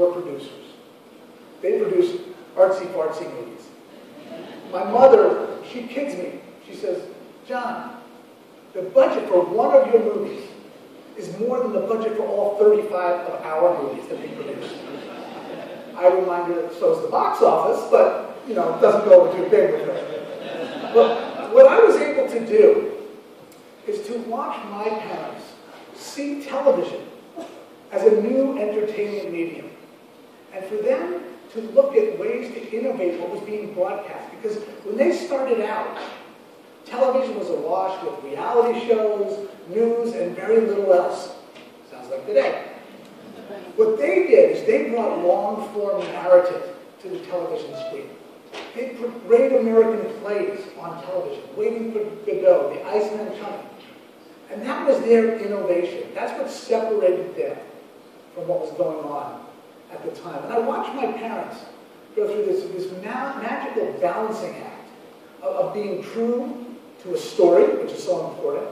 were producers. They produced artsy-fartsy movies. My mother, she kids me. She says, Jon, the budget for one of your movies is more than the budget for all 35 of our movies that we produce. I remind her that so is the box office, but, you know, it doesn't go too big with her. But what I was able to do is to watch my parents see television as a new entertainment medium. And for them to look at ways to innovate what was being broadcast. Because when they started out, television was awash with reality shows, news, and very little else. Sounds like today. What they did is they brought long-form narrative to the television screen. They put great American plays on television, Waiting for Godot, The Iceman Cometh. And that was their innovation. That's what separated them from what was going on at the time. And I watched my parents go through this, this ma magical balancing act of, of being true to a story, which is so important,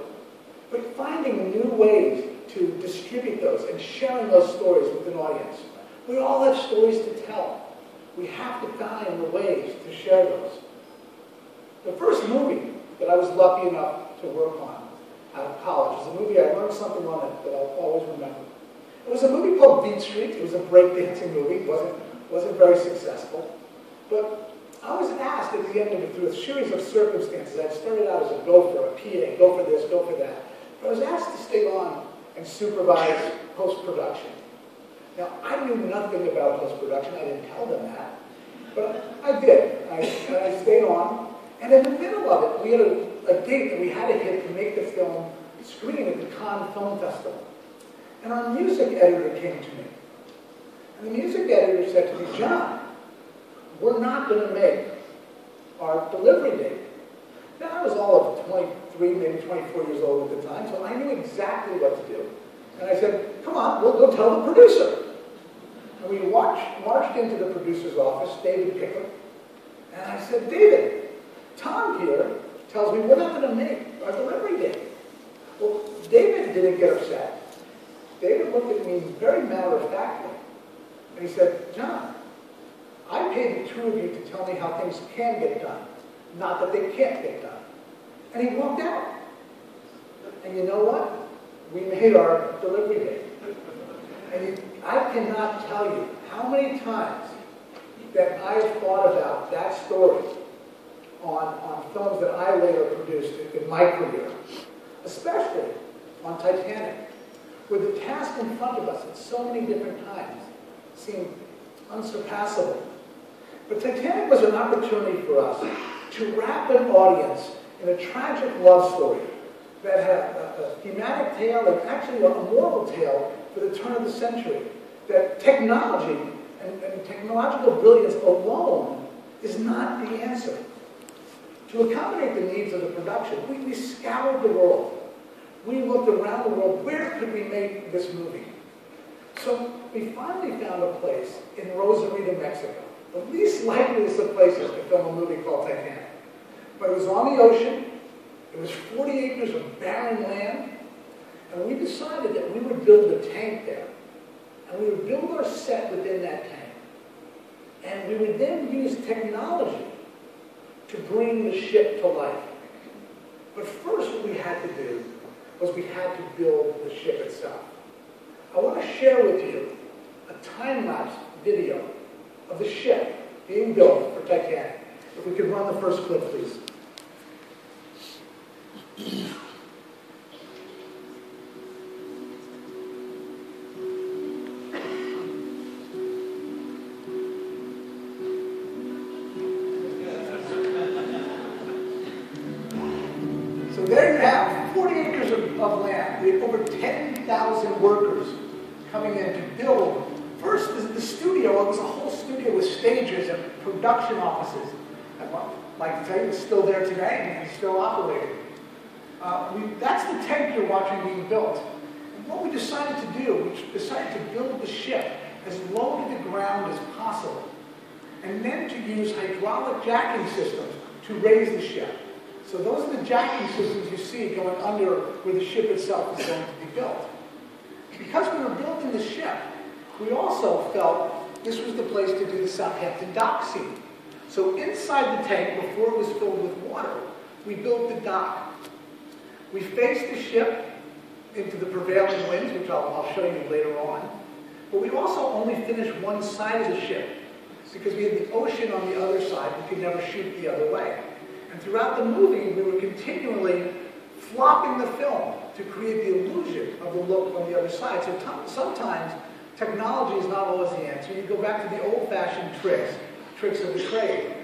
but finding new ways to distribute those and sharing those stories with an audience. We all have stories to tell. We have to find the ways to share those. The first movie that I was lucky enough to work on out of college is a movie I learned something on it that I'll always remember. It was a movie called Beat Street. It was a breakdancing movie. It wasn't, wasn't very successful. But I was asked at the end of it through a series of circumstances. I started out as a gopher, a PA, go for this, go for that. But I was asked to stay on and supervise post-production. Now, I knew nothing about post-production. I didn't tell them that. But I did. I, I stayed on. And in the middle of it, we had a, a date that we had to hit to make the film screen at the Cannes Film Festival. And our music editor came to me. And the music editor said to me, Jon, we're not going to make our delivery date. Now, I was all of 23, maybe 24 years old at the time, so I knew exactly what to do. And I said, come on, we'll go tell the producer. And we watched, marched into the producer's office, David Picker, and I said, David, Tom here tells me we're not going to make our delivery date. Well, David didn't get upset. Looked at me very matter-of-factly, and he said, Jon, I paid the two of you to tell me how things can get done, not that they can't get done. And he walked out. And you know what? We made our delivery date. And I cannot tell you how many times that I have thought about that story on, on films that I later produced in my career, especially on Titanic, where the task in front of us at so many different times seemed unsurpassable. But Titanic was an opportunity for us to wrap an audience in a tragic love story that had a, a thematic tale and actually a moral tale for the turn of the century. That technology and, and technological brilliance alone is not the answer. To accommodate the needs of the production, we, we scoured the world. We looked around the world, where could we make this movie? So we finally found a place in Rosarito, Mexico, the least likeliest of places to film a movie called Titanic. But it was on the ocean, it was 40 acres of barren land, and we decided that we would build a tank there. And we would build our set within that tank. And we would then use technology to bring the ship to life. But first what we had to do was we had to build the ship itself. I want to share with you a time-lapse video of the ship being built for Titanic. If we could run the first clip, please. We had over 10,000 workers coming in to build. First, the, the studio, it was a whole studio with stages and production offices. And what, like to tell you, it's still there today and it's still operating. Uh, we, that's the tank you're watching being built. And what we decided to do, we decided to build the ship as low to the ground as possible. And then to use hydraulic jacking systems to raise the ship. So those are the jacking systems you see going under where the ship itself is going to be built. Because we were building the ship, We also felt this was the place to do the Southampton dock scene. So inside the tank, before it was filled with water, we built the dock. We faced the ship into the prevailing winds, which I'll, I'll show you later on. But we also only finished one side of the ship because we had the ocean on the other side. We could never shoot the other way. And throughout the movie, we were continually flopping the film to create the illusion of the look on the other side. So sometimes technology is not always the answer. You go back to the old-fashioned tricks, tricks of the trade.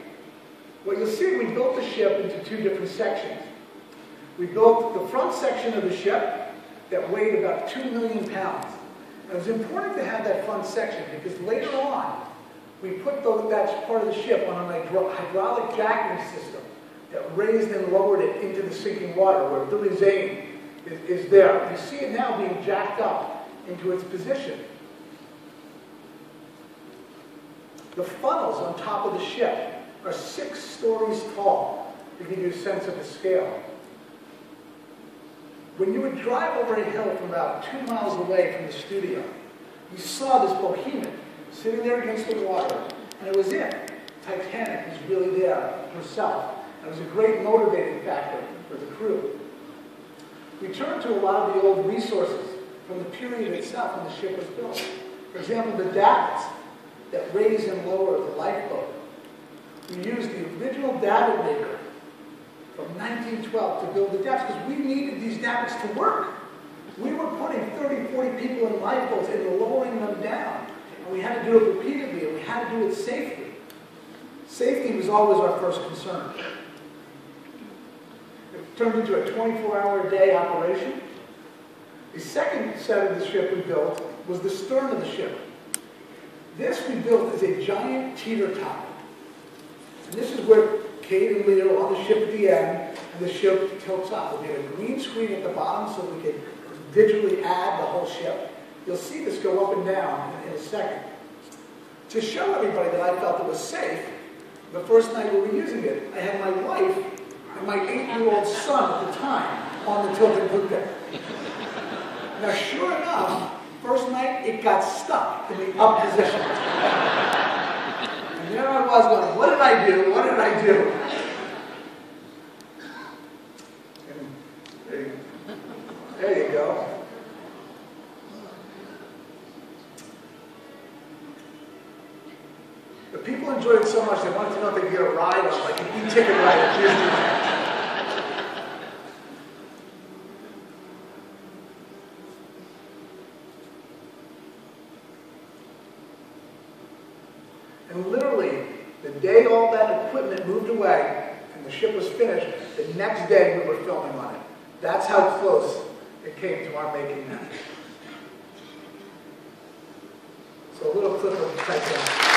What you'll see, we built the ship into two different sections. We built the front section of the ship that weighed about two million pounds. It was important to have that front section because later on, we put that part of the ship on a hydraulic jacking system that raised and lowered it into the sinking water where Billy Zane is, is there. You see it now being jacked up into its position. The funnels on top of the ship are six stories tall to give you a sense of the scale. When you would drive over a hill from about two miles away from the studio, you saw this behemoth sitting there against the water, and it was it. Titanic was really there herself. It was a great motivating factor for the crew. We turned to a lot of the old resources from the period itself when the ship was built. For example, the davits that raise and lower the lifeboat. We used the original davit maker from 1912 to build the davits because we needed these davits to work. We were putting 30, 40 people in lifeboats and lowering them down. And we had to do it repeatedly and we had to do it safely. Safety was always our first concern. Turned into a 24-hour a day operation. The second set of the ship we built was the stern of the ship. This we built as a giant teeter totter. And this is where Kate and Leo on the ship at the end, and the ship tilts up. We had a green screen at the bottom so we could digitally add the whole ship. You'll see this go up and down in, in a second. To show everybody that I felt it was safe, the first night we were using it, I had my wife and my eight-year-old son at the time on the tilted poop deck. Now, sure enough, first night it got stuck in the up position. and there I was going, what did I do? What did I do? There you, go. The people enjoyed it so much they wanted to know if they could get a ride on, like an e-ticket ride at Disneyland. And literally, the day all that and the ship was finished, the next day we were filming on it. That's how close it came to our making that. So a little clip of Titanic.